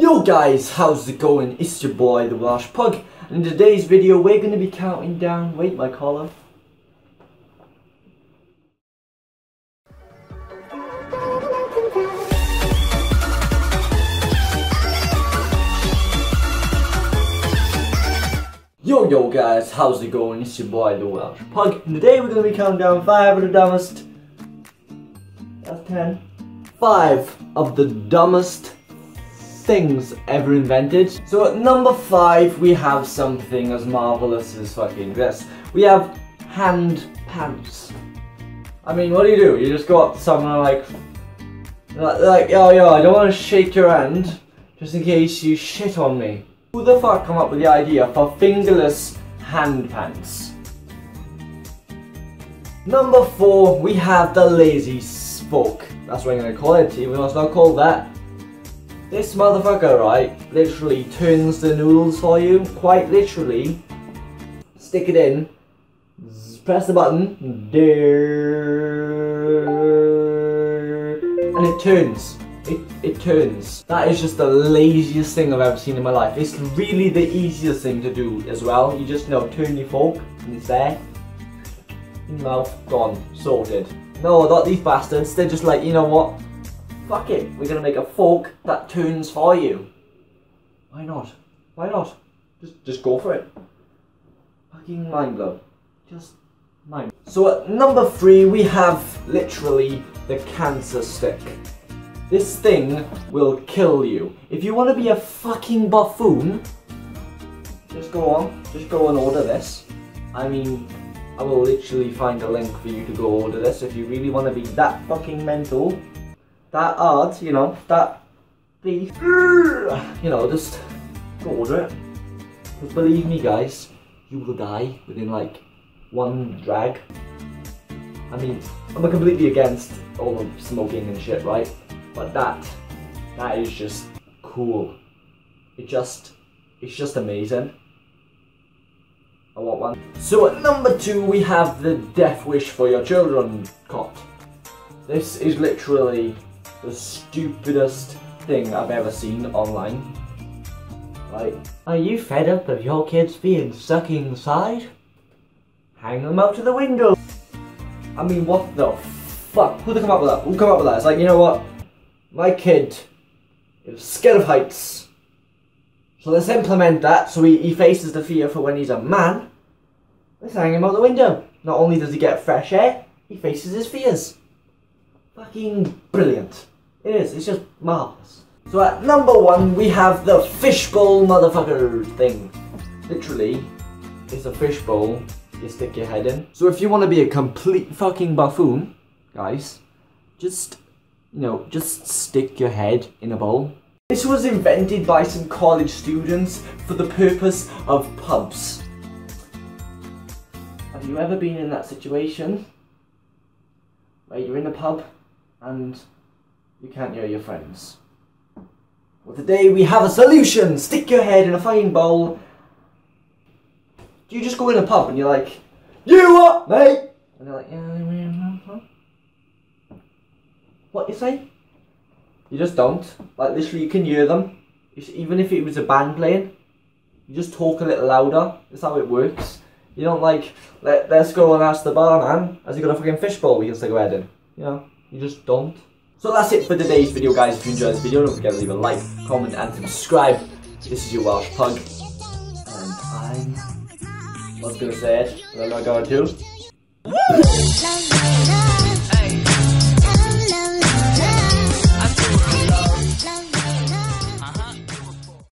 Yo guys, how's it going? It's your boy, the Welsh Pug, in today's video we're going to be counting down, wait my collar. Yo yo guys, how's it going? It's your boy, the Welsh Pug, and today we're going to be counting down 5 of the dumbest, that's 10, 5 of the dumbest things ever invented. So at number five, we have something as marvelous as fucking this. We have hand pants. I mean, what do you do? You just go up to someone like, like, yo, yo, I don't want to shake your hand, just in case you shit on me. Who the fuck come up with the idea for fingerless hand pants? Number four, we have the lazy spoke. That's what I'm gonna call it, even though it's not called that. This motherfucker, right, literally turns the noodles for you, quite literally. Stick it in, press the button, and it turns. It, it turns. That is just the laziest thing I've ever seen in my life. It's really the easiest thing to do as well. You just you know turn your fork and it's there. Mouth, gone, sorted. No, not these bastards. They're just like, you know what? Fuck it, we're gonna make a fork that turns for you. Why not? Why not? Just, just go for it. Fucking mind blow. Just mind. So at number three, we have literally the cancer stick. This thing will kill you. If you want to be a fucking buffoon, just go on, just go and order this. I mean, I will literally find a link for you to go order this if you really want to be that fucking mental that hard, you know, that beef, you know, just go order it. Because believe me guys, you will die within like one drag. I mean, I'm completely against all the smoking and shit, right? But that, that is just cool. It just, it's just amazing. I want one. So at number two, we have the Death Wish for Your Children cot. This is literally the stupidest thing I've ever seen online. Like, are you fed up of your kids being stuck inside? Hang them out to the window. I mean, what the fuck? Who'd come up with that? Who'd come up with that? It's like, you know what? My kid is scared of heights. So let's implement that so he, he faces the fear for when he's a man. Let's hang him out the window. Not only does he get fresh air, he faces his fears. Fucking brilliant. It is, it's just marvellous. So at number one, we have the fishbowl motherfucker thing. Literally, it's a fishbowl you stick your head in. So if you want to be a complete fucking buffoon, guys, just, you know, just stick your head in a bowl. This was invented by some college students for the purpose of pubs. Have you ever been in that situation? Where you're in a pub and you can't hear your friends. Well, today we have a solution! Stick your head in a fucking bowl. Do you just go in a pub and you're like, You what, mate? And they're like, yeah? What you say? You just don't. Like, literally, you can hear them. Even if it was a band playing, you just talk a little louder. That's how it works. You don't like, Let, let's go and ask the barman, has he got a fucking fishbowl we can stick our head in? You know, you just don't. So that's it for today's video guys. If you enjoyed this video, don't forget to leave a like, comment and subscribe. This is your Welsh Pug. And I'm... I was gonna say it, but I'm not going to.